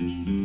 Mm-hmm.